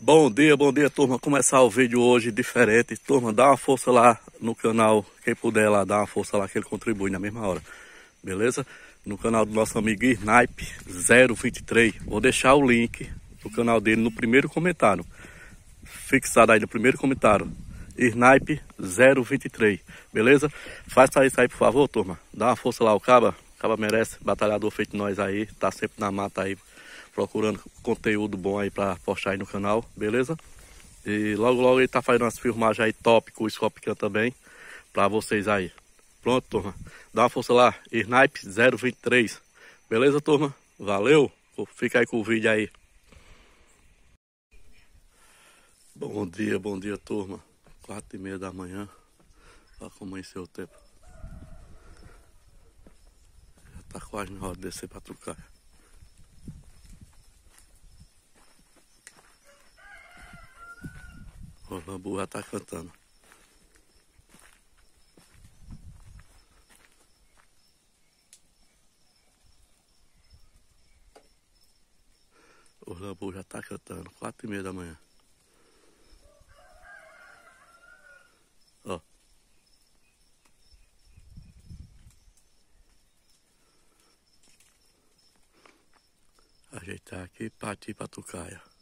Bom dia, bom dia, turma. Começar o vídeo hoje diferente. Turma, dá uma força lá no canal. Quem puder lá, dá uma força lá que ele contribui na mesma hora. Beleza? No canal do nosso amigo Snipe 023. Vou deixar o link do canal dele no primeiro comentário. Fixado aí no primeiro comentário. Snipe 023. Beleza? Faça isso aí, por favor, turma. Dá uma força lá, o Caba. O Caba merece. Batalhador feito nós aí. Tá sempre na mata aí procurando conteúdo bom aí para postar aí no canal, beleza? E logo logo ele tá fazendo umas filmagens aí top com o Scorpion também, para vocês aí. Pronto, turma. Dá uma força lá, Snipe 023. Beleza, turma? Valeu. Fica aí com o vídeo aí. Bom dia, bom dia, turma. Quatro e meia da manhã. Olha como amanheceu o tempo. Já tá quase na hora de descer para trucar. O bambu já tá cantando. O lambu já tá cantando, quatro e meia da manhã. Ó. Ajeitar aqui e partir pra Tucaia.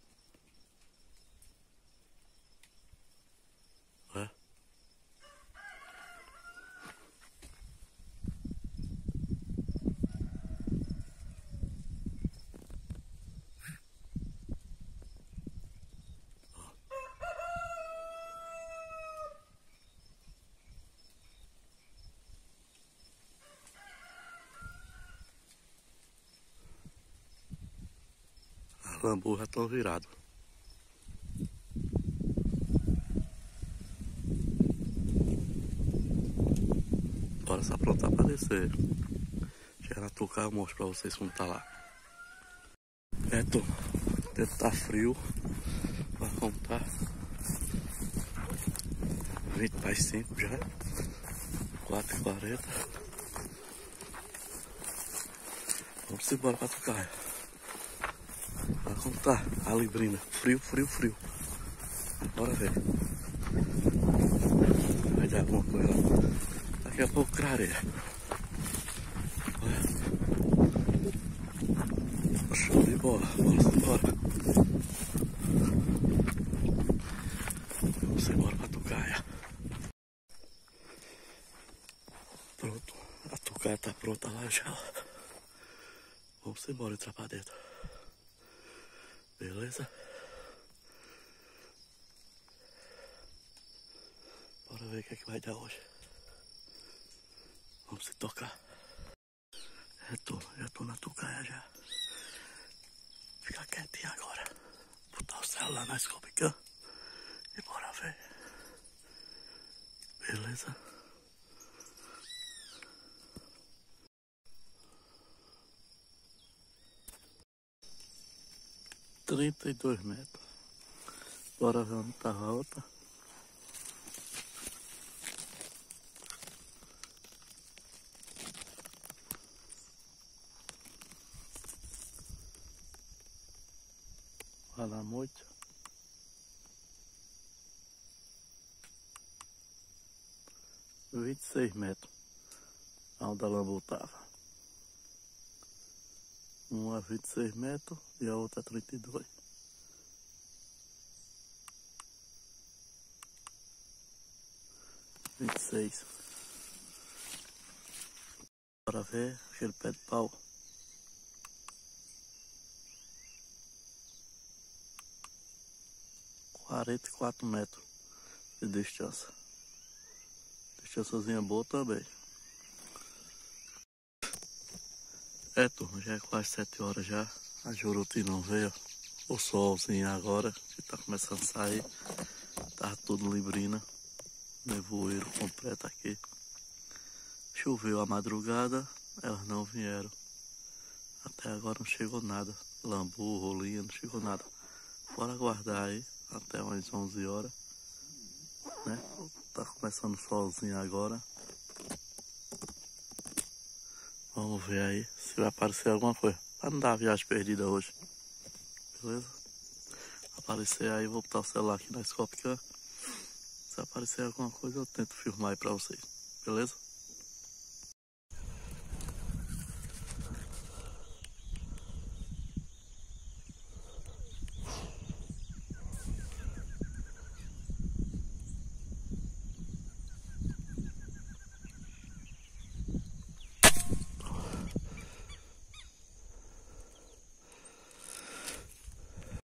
Lambu já estão virados. Bora se aprontar para descer. Chegar na tocar eu mostro para vocês como tá lá. É, tô. Deve tá frio. Como tá. 20 para 5 já. 4 e 40. Vamos embora para tocar. Olha como tá a librina. Frio, frio, frio. Bora ver. Vai dar alguma coisa. Daqui a pouco clareia. Olha. Show de bola. Bora, bora. Vamos embora pra Tucaia. Pronto. A Tucaia tá pronta lá já. Vamos embora entrar pra dentro. Beleza? Bora ver o que é que vai dar hoje. Vamos se tocar. Já tô, já tô na tucaia já. Fica quietinho agora. Botar o celular na escopicã e bora ver. Beleza? Trinta e dois metros. Bora ver onde tá a volta. Lá muito. Vinte e seis metros. Onde a lambu tava. Uma 26 metros e a outra 32. Vinte e seis. Bora ver aquele pé de pau. Quarenta e quatro metros de distância. Distânciazinha boa também. É, turma, já é quase 7 horas já. A Juruti não veio. O solzinho agora, que tá começando a sair. Tá tudo librina. Nevoeiro completo aqui. Choveu a madrugada, elas não vieram. Até agora não chegou nada. Lambu, rolinha, não chegou nada. Bora aguardar aí até umas 11 horas. Né? Tá começando o solzinho agora. Vamos ver aí se vai aparecer alguma coisa. Pra não dar viagem perdida hoje. Beleza? aparecer aí, vou botar o celular aqui na Scopcam. Se aparecer alguma coisa, eu tento filmar aí pra vocês. Beleza?